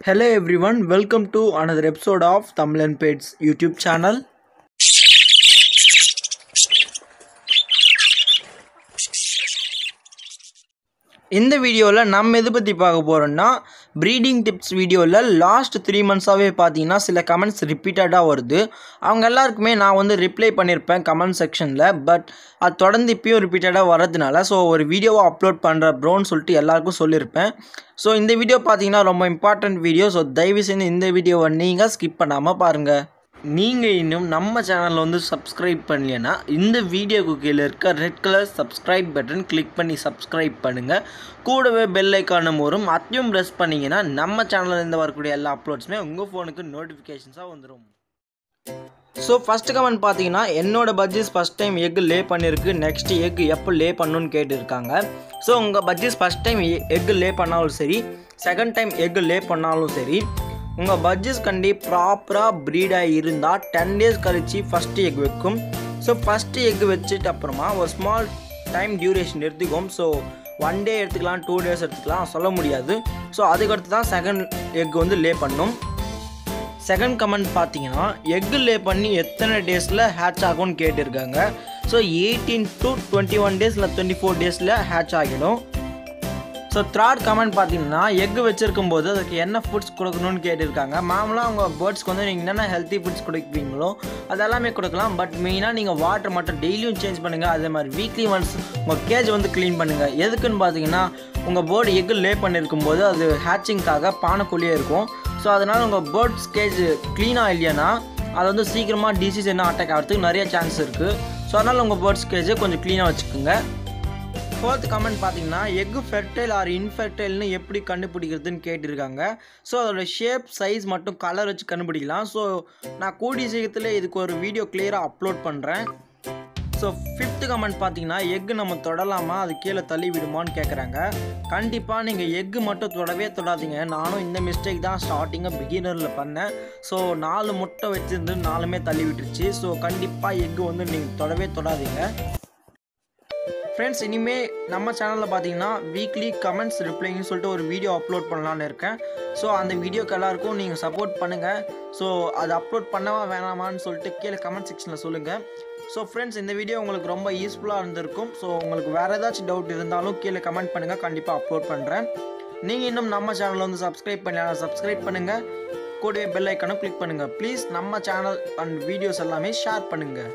Hello everyone welcome to another episode of Tamil and pets YouTube channel இந்த வீடியோவில் நம்ம எது பற்றி பார்க்க போகிறோன்னா ப்ரீடிங் டிப்ஸ் வீடியோவில் லாஸ்ட் த்ரீ மந்த்ஸாகவே பார்த்தீங்கன்னா சில கமெண்ட்ஸ் ரிப்பீட்டடாக வருது. அவங்க எல்லாருக்குமே நான் வந்து ரிப்ளை பண்ணியிருப்பேன் கமெண்ட் செக்ஷனில் பட் அது தொடர்ந்து இப்பயும் ரிப்பீட்டடாக வரதுனால ஸோ ஒரு வீடியோவை அப்லோட் பண்ணுற ப்ரோன்னு சொல்லிட்டு எல்லாருக்கும் சொல்லியிருப்பேன் ஸோ இந்த வீடியோ பார்த்தீங்கன்னா ரொம்ப இம்பார்ட்டண்ட் வீடியோ ஸோ தயவு செஞ்சு இந்த வீடியோவை நீங்கள் ஸ்கிப் பண்ணாமல் பாருங்கள் நீங்கள் இன்னும் நம்ம சேனலில் வந்து சப்ஸ்கிரைப் பண்ணலைன்னா இந்த வீடியோக்கு கீழே இருக்க red colour subscribe button click பண்ணி சப்ஸ்கிரைப் பண்ணுங்கள் கூடவே பெல் ஐக்கானும் வரும். அதையும் ப்ரெஸ் பண்ணிங்கன்னா நம்ம சேனல்லேருந்து வரக்கூடிய எல்லா அப்லோட்ஸுமே உங்கள் ஃபோனுக்கு நோட்டிஃபிகேஷன்ஸாக வந்துடும் ஸோ ஃபஸ்ட்டு கமெண்ட் பார்த்தீங்கன்னா என்னோடய budget first time egg lay பண்ணியிருக்கு நெக்ஸ்ட் எக் எப்போ லே பண்ணுன்னு கேட்டிருக்காங்க. ஸோ உங்கள் budget first time egg lay பண்ணாலும் சரி செகண்ட் டைம் எக் லே பண்ணாலும் சரி உங்கள் பட்ஜஸ் கண்டி ப்ராப்பராக ப்ரீடாக இருந்தால் டென் டேஸ் கழித்து ஃபஸ்ட்டு எக் வைக்கும். ஸோ ஃபஸ்ட்டு எக் வச்சுட்டு அப்புறமா ஒரு ஸ்மால் டைம் டியூரேஷன் எடுத்துக்கும். ஸோ ஒன் டே எடுத்துக்கலாம் டூ டேஸ் எடுத்துக்கலாம் சொல்ல முடியாது. ஸோ அதுக்கடுத்து தான் செகண்ட் எக் வந்து லே பண்ணும். செகண்ட் கமெண்ட் பார்த்தீங்கன்னா எக்கு லே பண்ணி எத்தனை டேஸில் ஹேட்ச் ஆகும்னு கேட்டிருக்காங்க. So eighteen to twenty one days இல்லை டுவெண்ட்டி ஃபோர் டேஸில் ஹேட்ச் ஆகிடும். ஸோ த்ராட் கமெண்ட் பார்த்தீங்கன்னா எக் வச்சிருக்கும் போது அதுக்கு என்ன ஃபுட்ஸ் கொடுக்கணும்னு கேட்டிருக்காங்க. மாமலாக அவங்க பேர்ட்ஸ்க்கு வந்து நீங்கள் என்னென்ன ஹெல்த்தி ஃபுட்ஸ் கொடுக்குறீங்களோ அதெல்லாமே கொடுக்கலாம். பட் மெயினாக நீங்கள் வாட்டர் மட்டும் டெய்லியும் சேஞ்ச் பண்ணுங்கள் அதே மாதிரி வீக்லி ஒன்ஸ் உங்கள் கேஜ் வந்து க்ளீன் பண்ணுங்கள் எதுக்குன்னு பார்த்தீங்கன்னா உங்கள் பேர்டு எக்கு லே பண்ணியிருக்கும் போது அது ஹேச்சிங்க்காக பானைக்குள்ளேயே இருக்கும். ஸோ அதனால் உங்கள் பேர்ட்ஸ் கேஜ் க்ளீனாக இல்லையானா அது வந்து சீக்கிரமாக டிசீஸ் என்ன அட்டாக் ஆகிறதுக்கு நிறைய சான்ஸ் இருக்குது ஸோ அதனால் உங்கள் பேர்ட்ஸ் கேஜை கொஞ்சம் க்ளீனாக வச்சுக்கோங்க. ஃபோர்த் கமெண்ட் பார்த்தீங்கன்னா எக்கு ஃபெர்டைல் ஆர் இன்ஃபெர்டைல்னு எப்படி கண்டுபிடிக்கிறதுன்னு கேட்டிருக்காங்க. ஸோ அதோட ஷேப் சைஸ் மட்டும் கலர் வச்சு கண்டுபிடிக்கலாம். ஸோ நான் கூடிய சீக்கிரத்தில் இதுக்கு ஒரு வீடியோ கிளியராக அப்லோட் பண்ணுறேன் ஸோ ஃபிஃப்த்து கமெண்ட் பார்த்தீங்கன்னா எக்கு நம்ம தொடலாமா? அது கீழே தள்ளி விடுமான்னு கேட்குறாங்க கண்டிப்பாக நீங்கள் எக்கு மட்டும் தொடவே தொடாதீங்க. நானும் இந்த மிஸ்டேக் தான் ஸ்டார்டிங்காக பிகினரில் பண்ணேன். ஸோ நாலு முட்டை வச்சுருந்து நாலுமே தள்ளி விட்டுருச்சு. ஸோ கண்டிப்பாக எக்கு வந்து நீங்கள் தொடவே தொடாதீங்க. ஃப்ரெண்ட்ஸ் இனிமேல் நம்ம சேனலில் பார்த்தீங்கன்னா வீக்லி கமெண்ட்ஸ் ரிப்ளைன்னு சொல்லிட்டு ஒரு வீடியோ அப்லோட் பண்ணலான்னு இருக்கேன். ஸோ அந்த வீடியோக்கு எல்லாருக்கும் நீங்கள் சப்போர்ட் பண்ணுங்கள் ஸோ அது அப்லோட் பண்ணவா வேணாமான்னு சொல்லிட்டு கீழே கமெண்ட் செக்ஷனில் சொல்லுங்கள் ஸோ ஃப்ரெண்ட்ஸ் இந்த வீடியோ உங்களுக்கு ரொம்ப யூஸ்ஃபுல்லாக இருந்திருக்கும். ஸோ உங்களுக்கு வேறு ஏதாச்சும் டவுட் இருந்தாலும் கீழே கமெண்ட் பண்ணுங்கள் கண்டிப்பாக அப்லோட் பண்ணுறேன் நீங்கள் இன்னும் நம்ம சேனலில் வந்து சப்ஸ்கிரைப் பண்ணலாம் சப்ஸ்கிரைப் பண்ணுங்கள் கூடவே பெல் ஐக்கனும் கிளிக் பண்ணுங்கள் ப்ளீஸ் நம்ம சேனல் அண்ட் வீடியோஸ் எல்லாமே ஷேர் பண்ணுங்கள்